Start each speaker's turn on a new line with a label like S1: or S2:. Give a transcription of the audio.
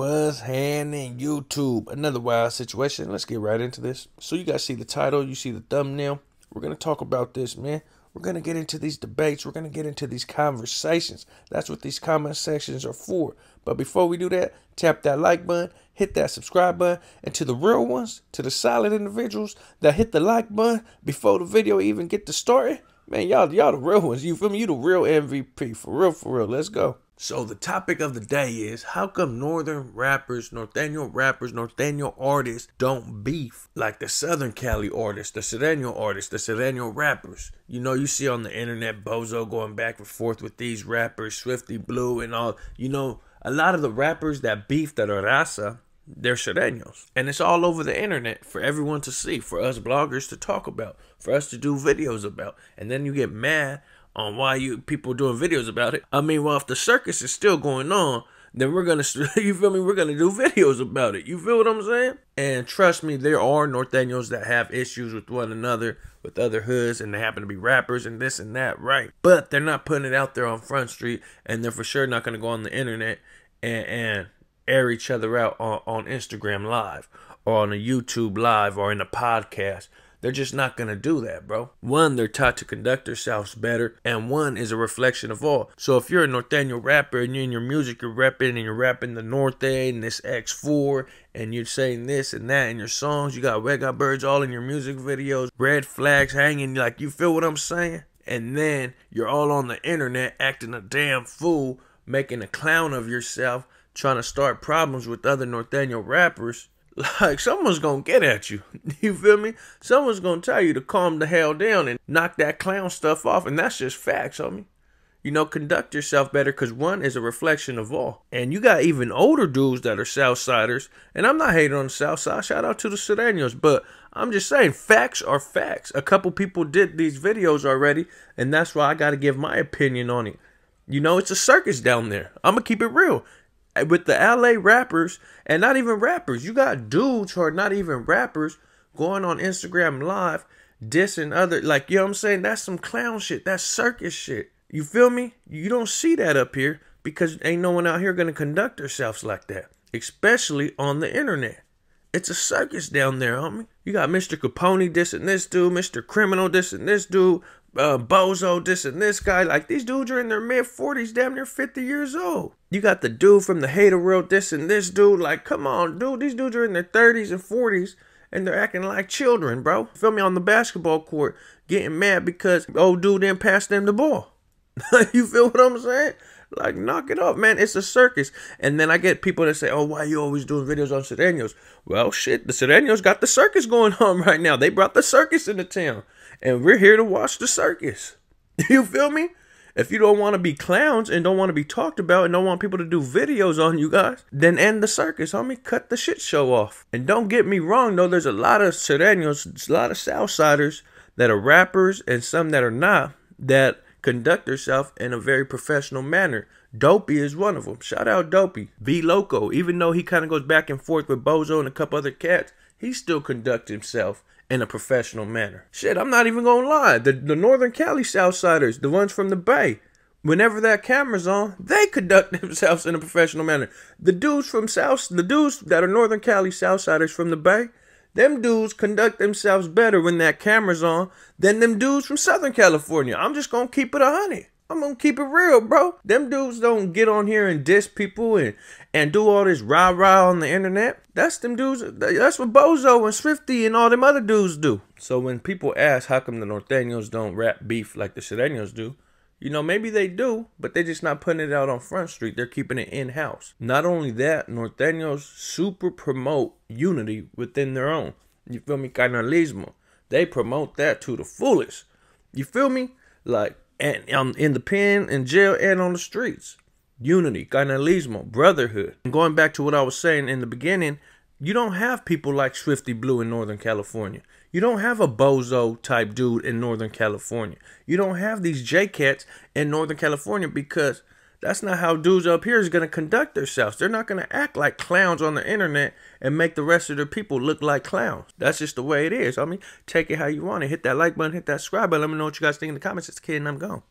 S1: What's handing YouTube? Another wild situation. Let's get right into this. So you guys see the title, you see the thumbnail. We're gonna talk about this, man. We're gonna get into these debates. We're gonna get into these conversations. That's what these comment sections are for. But before we do that, tap that like button, hit that subscribe button, and to the real ones, to the solid individuals that hit the like button before the video even get to started, man, y'all, y'all the real ones. You feel me? You the real MVP. For real, for real. Let's go. So the topic of the day is how come northern rappers, norteño rappers, norteño artists don't beef like the southern Cali artists, the sureño artists, the sureño rappers. You know, you see on the internet Bozo going back and forth with these rappers, Swifty Blue and all. You know, a lot of the rappers that beef that are raza, they're sureños. And it's all over the internet for everyone to see, for us bloggers to talk about, for us to do videos about. And then you get mad on why you people doing videos about it. I mean, well, if the circus is still going on, then we're gonna, you feel me? We're gonna do videos about it. You feel what I'm saying? And trust me, there are Norteños that have issues with one another, with other hoods, and they happen to be rappers and this and that, right? But they're not putting it out there on Front Street, and they're for sure not gonna go on the internet and, and air each other out on, on Instagram Live or on a YouTube Live or in a podcast. They're just not going to do that, bro. One, they're taught to conduct themselves better, and one is a reflection of all. So if you're a Norteño rapper and you're in your music, you're rapping and you're rapping the North Norte and this X4, and you're saying this and that in your songs, you got Red Birds all in your music videos, red flags hanging, like, you feel what I'm saying? And then you're all on the internet acting a damn fool, making a clown of yourself, trying to start problems with other Norteño rappers like someone's gonna get at you. You feel me? Someone's gonna tell you to calm the hell down and knock that clown stuff off, and that's just facts, homie. You know, conduct yourself better because one is a reflection of all. And you got even older dudes that are Southsiders, and I'm not hating on the South Side. Shout out to the Sureños, but I'm just saying facts are facts. A couple people did these videos already, and that's why I got to give my opinion on it. You know, it's a circus down there. I'm gonna keep it real with the LA rappers and not even rappers. You got dudes who are not even rappers going on Instagram live dissing other like you know what I'm saying? That's some clown shit. That's circus shit. You feel me? You don't see that up here because ain't no one out here gonna conduct themselves like that. Especially on the internet. It's a circus down there, homie. You got Mr. Capone dissing this dude, Mr. Criminal dissing this dude, uh, Bozo, this and this guy. Like these dudes are in their mid 40s, damn near 50 years old. You got the dude from the hater world, this and this dude. Like, come on, dude. These dudes are in their 30s and 40s and they're acting like children, bro. Feel me on the basketball court, getting mad because old dude didn't pass them the ball. you feel what I'm saying? Like, knock it off, man. It's a circus. And then I get people that say, oh, why you always doing videos on Sureños? Well, shit, the Sureños got the circus going on right now. They brought the circus into town and we're here to watch the circus. You feel me? If you don't want to be clowns and don't want to be talked about and don't want people to do videos on you guys, then end the circus, homie. Cut the shit show off. And don't get me wrong, though, there's a lot of Sureños, a lot of Southsiders that are rappers and some that are not that conduct herself in a very professional manner. Dopey is one of them. Shout out Dopey. V Loco, even though he kind of goes back and forth with Bozo and a couple other cats, he still conducts himself in a professional manner. Shit, I'm not even gonna lie. The the Northern Cali Southsiders, the ones from the Bay, whenever that camera's on, they conduct themselves in a professional manner. The dudes from South, the dudes that are Northern Cali Southsiders from the Bay, them dudes conduct themselves better when that camera's on than them dudes from Southern California. I'm just gonna keep it a honey. I'm gonna keep it real, bro. Them dudes don't get on here and diss people and and do all this rah rah on the internet. That's them dudes. That's what Bozo and Swifty and all them other dudes do. So when people ask how come the Norteños don't rap beef like the Sureños do, you know maybe they do, but they're just not putting it out on Front Street. They're keeping it in house. Not only that, Norteños super promote unity within their own. You feel me? Carnalismo. They promote that to the fullest. You feel me? Like and um, in the pen, in jail, and on the streets. Unity, carnalismo, brotherhood. And going back to what I was saying in the beginning, you don't have people like Swifty Blue in Northern California. You don't have a bozo type dude in Northern California. You don't have these J Cats in Northern California because that's not how dudes up here is going to conduct themselves. They're not going to act like clowns on the internet and make the rest of their people look like clowns. That's just the way it is. I mean, take it how you want it. Hit that like button, hit that subscribe button. Let me know what you guys think in the comments. It's Kid and I'm gone.